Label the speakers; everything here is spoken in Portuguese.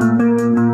Speaker 1: Música